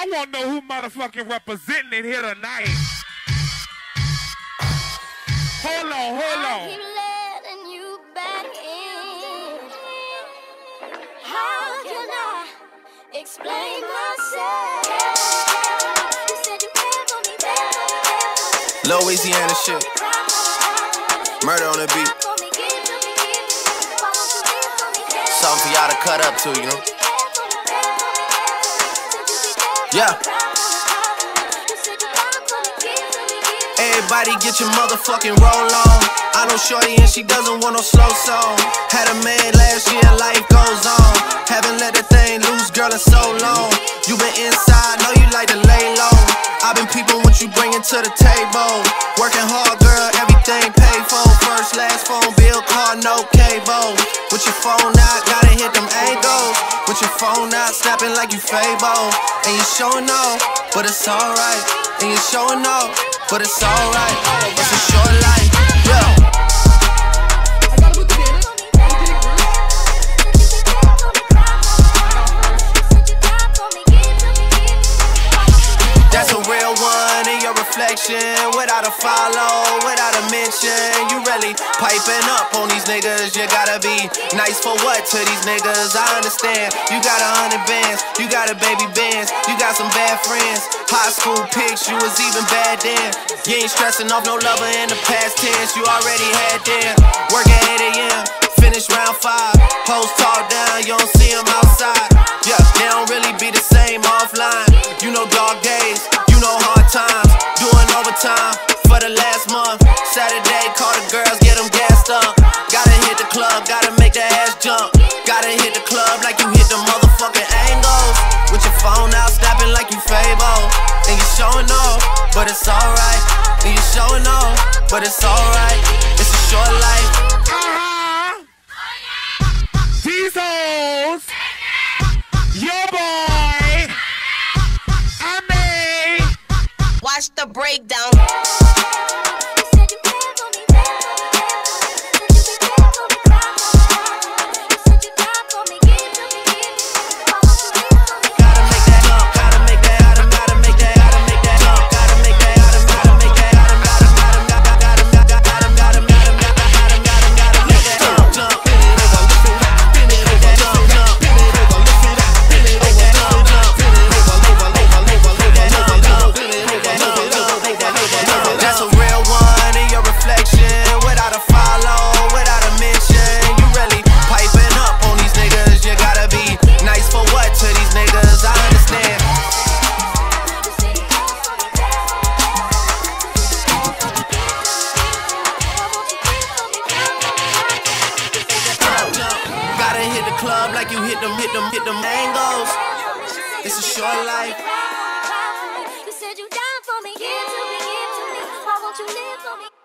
I want to know who motherfucking representing it here tonight. Hold on, hold I on. keep letting you back in. How can I explain myself? You said you cared for me, cared for me, cared for me. Louisiana shit. Murda on the beat. Something for y'all to cut up to, you know? Yeah. Everybody get your motherfucking roll on. I know Shorty and she doesn't want no slow song. Had a man last year, life goes on. Haven't let the thing loose, girl, in so long. You been inside, know you like to lay low. i been peeping what you bringing to the table. Working hard, girl, everything paid for. First, last phone bill, car, no cable. With your phone out, gotta hit them angles. With your phone out, snapping like you Fabo. And you showing off, but it's alright. And you showing off, but it's alright. It's a short life, yeah. That's a real one in your reflection. Without a follow, without a mention. You really piping up on these niggas. You be nice for what to these niggas? I understand. You got a hundred bands, you got a baby bands, you got some bad friends. High school pics, you was even bad then. You ain't stressing off no lover in the past tense. You already had them. Work at 8 a.m. Finish round five. Hoes talk down, you don't see them outside. Yeah, they don't really be the same offline. You know dog days, you know hard times. Doing overtime for the last month. Saturday, call the girls, get them gassed up. Gotta club, gotta make the ass jump. Gotta hit the club like you hit the motherfucking angles. With your phone out, snapping like you Fabo. And you showing off, but it's alright. And you showing off, but it's alright. It's a short life. Uh-huh. These hoes. Your boy. I mean. Watch the breakdown. Club like you hit them, hit them, hit them angles. It's a short life. You said you for me, give to me, give to me. Why won't you live?